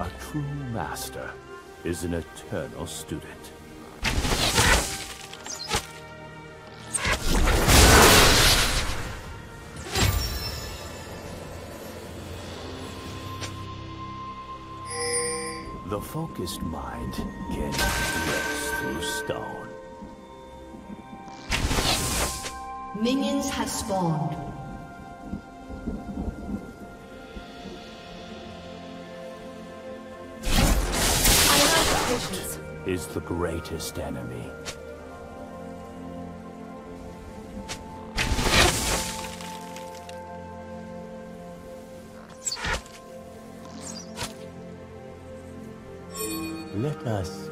A true master is an eternal student. The focused mind can pierce through stone. Minions have spawned. Is the greatest enemy. Let us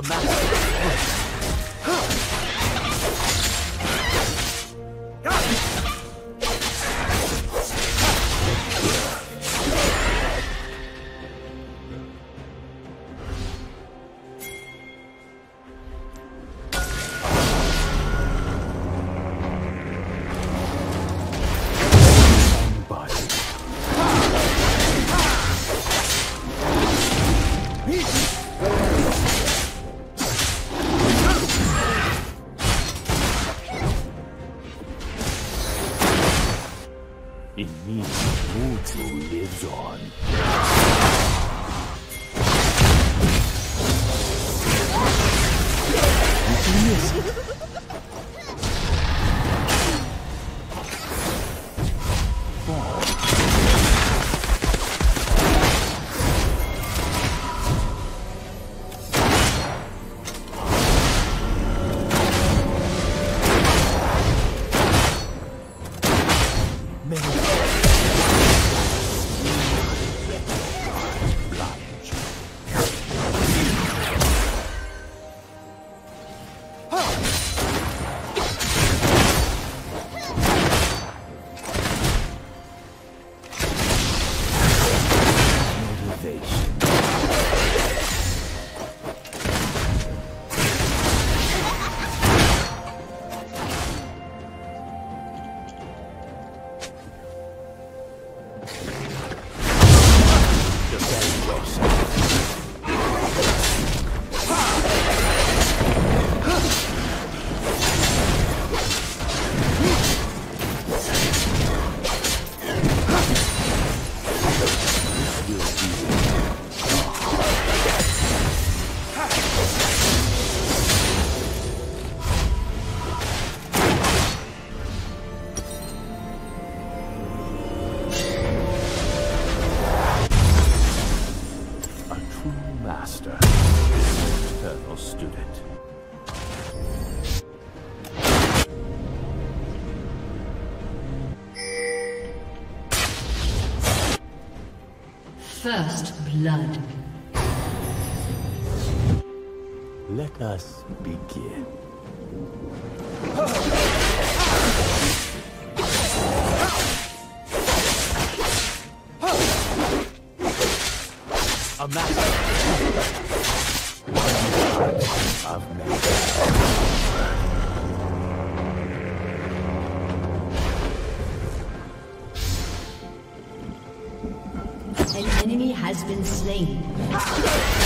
A master. In me, Wuju lives on. master, eternal student. First blood. Let us begin. A master of. An enemy has been slain.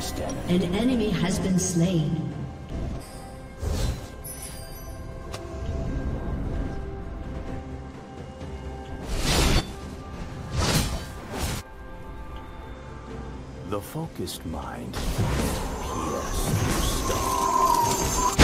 Enemy. An enemy has been slain. The focused mind can pierce through stone.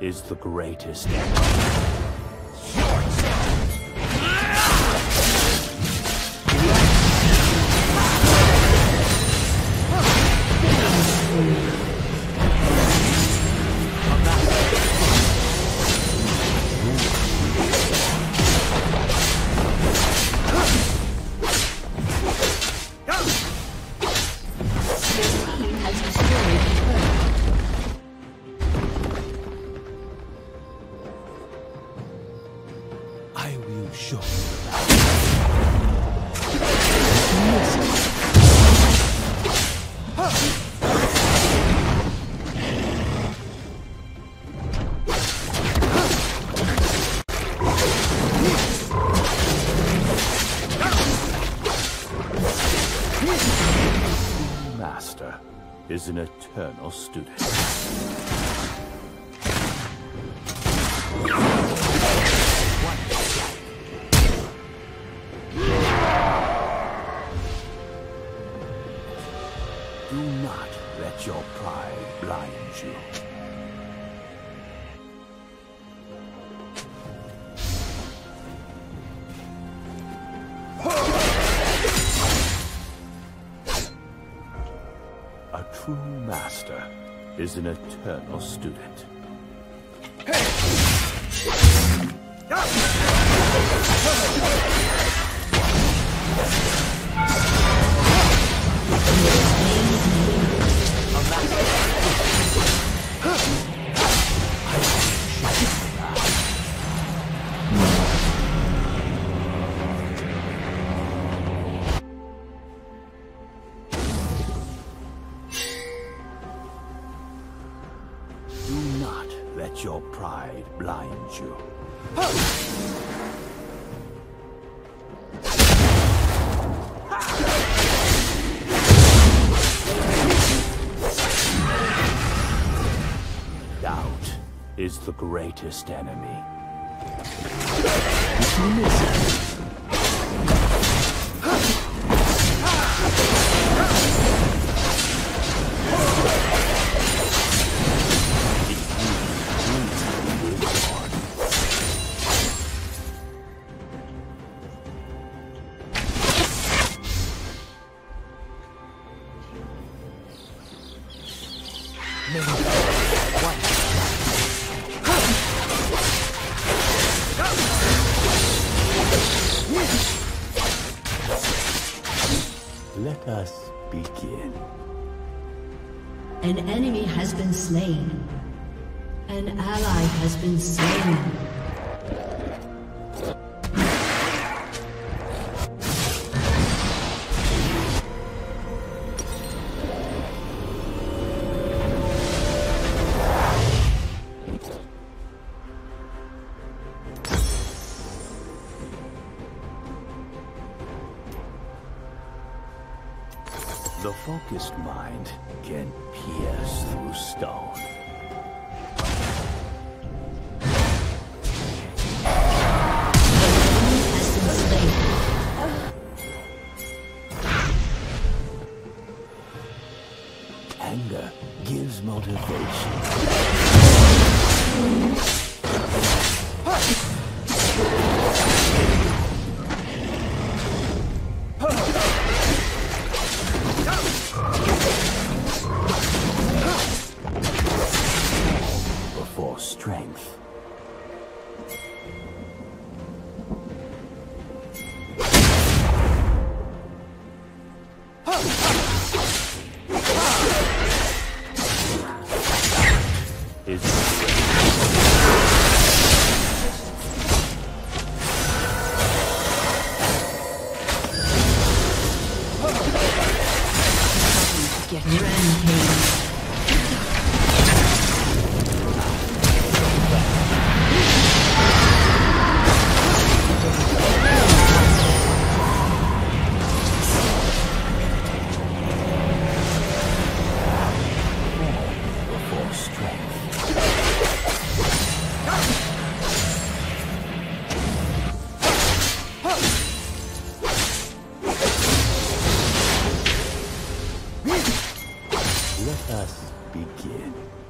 Is the greatest show Master is an eternal student. Your pride blind you. A true master is an eternal student. Is the greatest enemy. Us begin. An enemy has been slain. An ally has been slain. The focused mind can pierce through stone. Rampage. Us begin.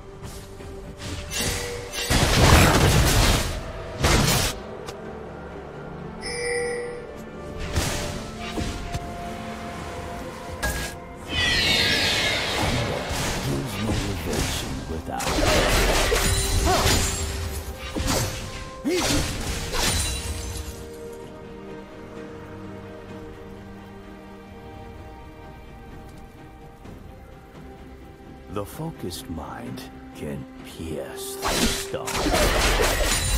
The focused mind can pierce the stars.